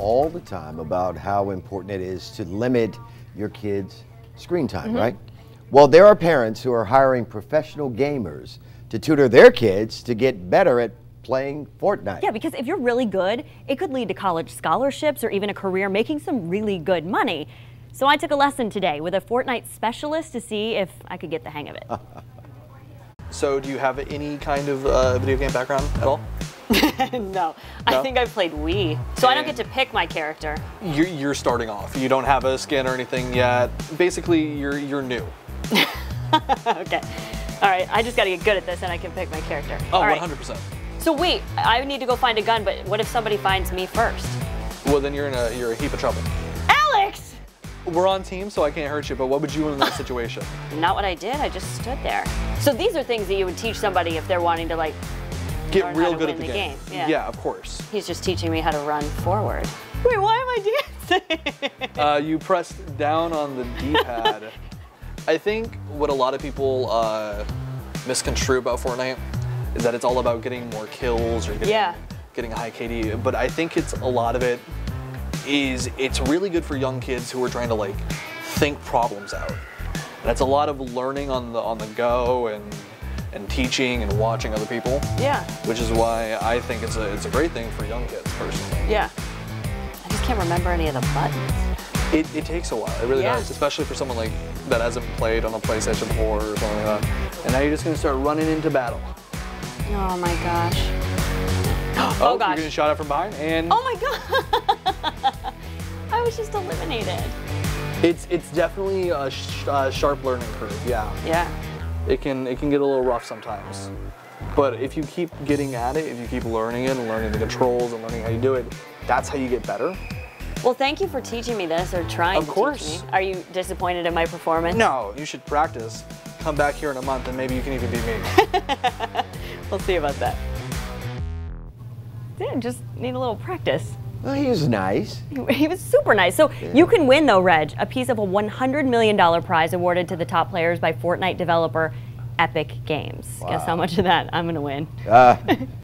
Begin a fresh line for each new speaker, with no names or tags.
all the time about how important it is to limit your kids' screen time, right? Well, there are parents who are hiring professional gamers to tutor their kids to get better at playing Fortnite.
Yeah, because if you're really good, it could lead to college scholarships or even a career making some really good money. So I took a lesson today with a Fortnite specialist to see if I could get the hang of it.
So, do you have any kind of uh, video game background at all?
no, I think I played Wii. So I don't get to pick my character.
You're, you're starting off. You don't have a skin or anything yet. Basically, you're you're new.
okay. All right, I just got to get good at this and I can pick my character.
Oh,
All right.
100%.
So wait, I need to go find a gun, but what if somebody finds me first?
Well, then you're in a you're a heap of trouble.
Alex!
We're on team, so I can't hurt you. But what would you do in that situation?
Not what I did, I just stood there. So these are things that you would teach somebody if they're wanting to like,
Get
Learn
real
how to
good at the
the
game.
game, yeah.
of course.
he's just teaching me how to run forward. Wait, why am I dancing?
Uh, you press down on the D-pad. I think what a lot of people uh, misconstrue about Fortnite is that it's all about getting more kills or getting,
Yeah.
getting a high KD. But I think it's a lot of it is it's really good for young kids who are trying to like think problems out. And it's a lot of learning on the on the go and and teaching and watching other people,
yeah,
which is why I think it's a it's a great thing for young kids personally.
yeah. I just can't remember any of the buttons.
It, it takes a while, it really
Yeah.
does, especially for someone like that hasn't played on a PlayStation 4 or something like that. And now you're just gonna start running into battle.
Oh my gosh.
Oh,
Oh,
you're
gosh.
getting shot at from behind, and
Oh my god! I was just eliminated.
it's it's definitely a sh- uh, sharp learning curve. Yeah,
Yeah.
It can it can get a little rough sometimes, but if you keep getting at it, if you keep learning it and learning the controls and learning how you do it, that's how you get better.
Well, thank you for teaching me this or trying
Of
to
course.
teach me. Are you disappointed in my performance?
No, you should practice. Come back here in a month, and maybe you can even beat me.
We'll see about that. Yeah, just need a little practice.
Well, he was nice.
He was super nice. So you can win, though, Reg, a piece of a $100 million prize awarded to the top players by Fortnite developer Epic Games. Guess how much of that I'm going to win?
Uh,